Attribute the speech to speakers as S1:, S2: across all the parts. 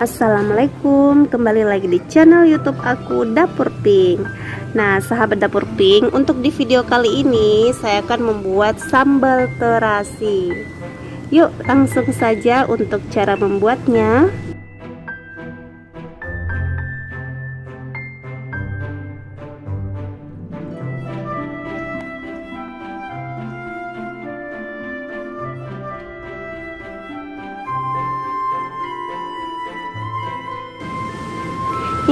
S1: Assalamualaikum, kembali lagi di channel YouTube aku Dapur Pink. Nah, sahabat Dapur Pink, untuk di video kali ini saya akan membuat sambal terasi. Yuk, langsung saja untuk cara membuatnya.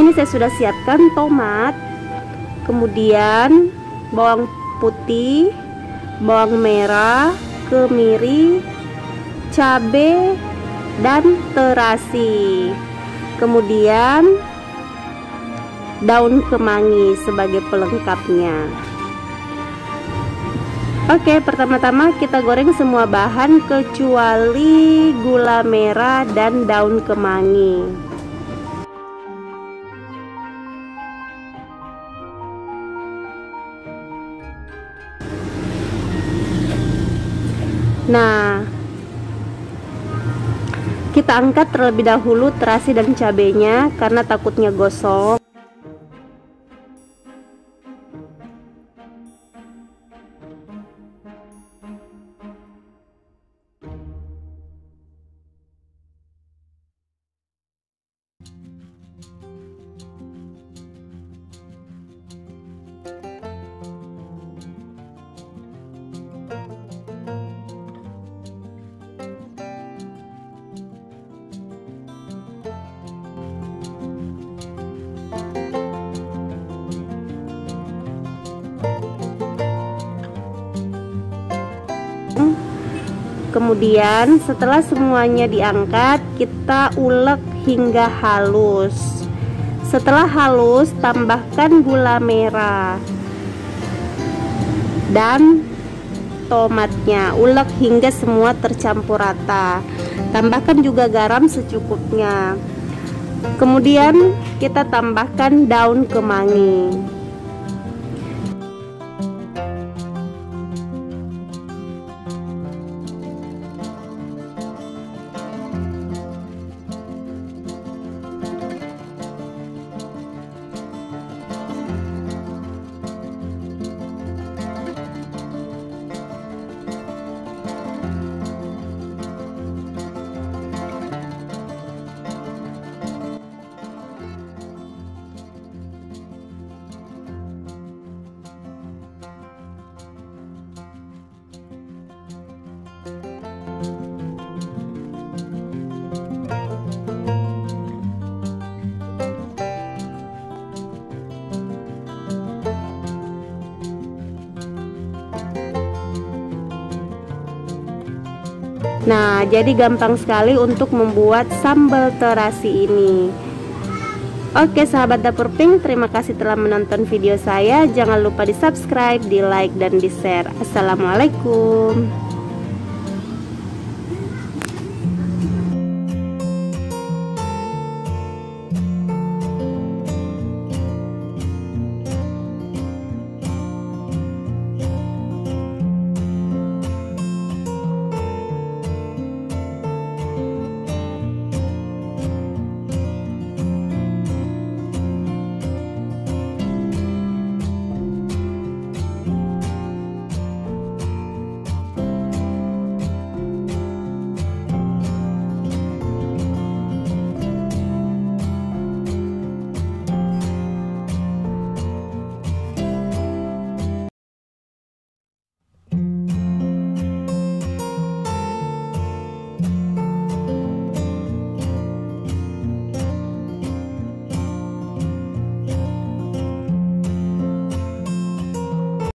S1: Ini saya sudah siapkan tomat kemudian bawang putih bawang merah kemiri cabai dan terasi. Kemudian daun kemangi sebagai pelengkapnya. Oke pertama-tama kita goreng semua bahan kecuali gula merah dan daun kemangi Nah, kita angkat terlebih dahulu terasi dan cabenya karena takutnya gosong. Kemudian setelah semuanya diangkat kita ulek hingga halus. Setelah halus tambahkan gula merah dan tomatnya. Ulek hingga semua tercampur rata. Tambahkan juga garam secukupnya. Kemudian kita tambahkan daun kemangi Nah, jadi gampang sekali untuk membuat sambal terasi ini. Oke sahabat dapur pink, terima kasih telah menonton video saya. Jangan lupa di subscribe, di like, dan di share. Assalamualaikum.